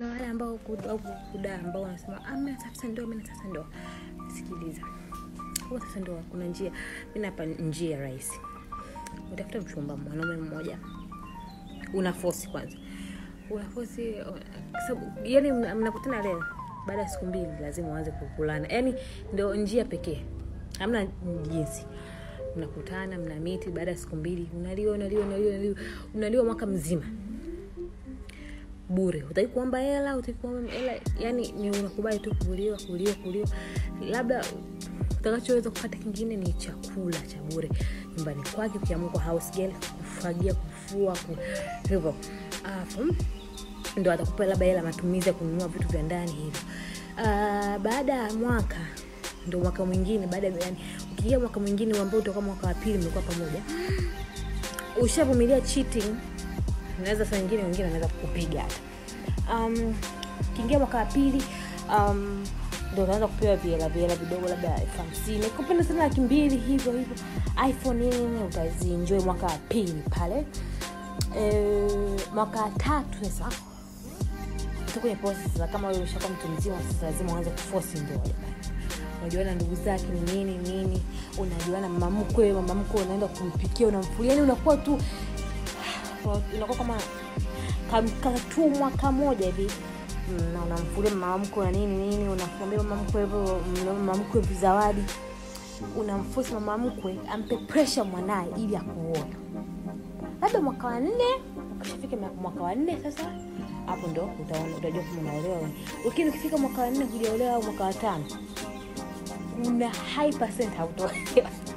au kuda ambao wanasema ah, mimi natafuta ndoa mimi natafuta ndoa sikiliza. Huwa sasa ndoa kuna njia. Mimi napa njia rahisi. Utafuta mchumba mwanaume mmoja. Una fosi kwanza. Una fosi yani mnakutana leo. Baada ya siku mbili lazima uanze kukulana. Yani ndio njia pekee. Hamna jinsi. Mnakutana mna miti baada ya siku mbili unaliwa unaliwa unaliwa unaliwa mwaka mzima bure. Utaki kuomba hela utaki kuomba hela yani ni unakubali tu kuliwa kuliwa kuliwa. Labda utakachoweza kupata kingine ni chakula cha bure. Nyumbani kwake ukiamua kwa house girl kufagia kufua ku, hivyo. Afu ndo atakupa labda hela matumizi ya kununua vitu vya ndani hivyo. Uh, baada ya mwaka ndo mwaka mwingine baada ya yani ukiingia mwaka mwingine ambao utakuwa mwaka wa pili mmekuwa pamoja. Ushavumilia cheating naweza saa nyingine wengine anaweza kukupiga. Hata um, kiingia mwaka wa pili um, ndo utaanza kupewa viela viela vidogo labda elfu hamsini. Kupenda sana laki mbili hivyo hivyo. iphone nini utazienjoy mwaka wa pili pale. E, mwaka wa tatu sasa kwenye sasa kama wewe ushakuwa mtu mzima sasa lazima uanze kufosi ndoa. Unajuana ndugu zake ni nini nini. Unajuana mamamkwe mamamkwe unaenda kumpikia unamfulia. Yani unakuwa tu unakuwa kama katumwa kamoja hivi. Mm, na unamfulia mamamkwe na nini nini unamwambia mamamkwe hivyo mamamkwe vizawadi unamfosi mamamkwe ampe presha mwanaye ili akuona labda mwaka wa nne ukishafika mwaka wa nne sasa hapo ndo utaona utajua kama unaolewa lakini ukifika mwaka wa nne hujaolewa au mwaka wa tano una high percent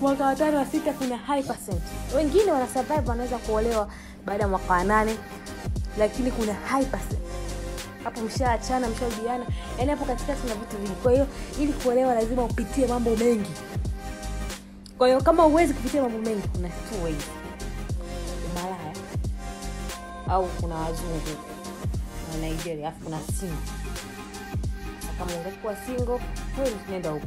mwaka wa tano wa sita kuna high percent. Wengine wana survive wanaweza kuolewa baada ya mwaka wa nane lakini kuna high percent. Hapo mshaachana mshaojiana, yani hapo katikati kuna vitu vingi. Kwa hiyo ili kuolewa lazima upitie mambo mengi. Kwa hiyo kama uwezi kupitia mambo mengi kuna two ways umalaya au kuna wazungu. Na nigeria afu kuna singo kama ungekuwa singo kweli tunaenda huko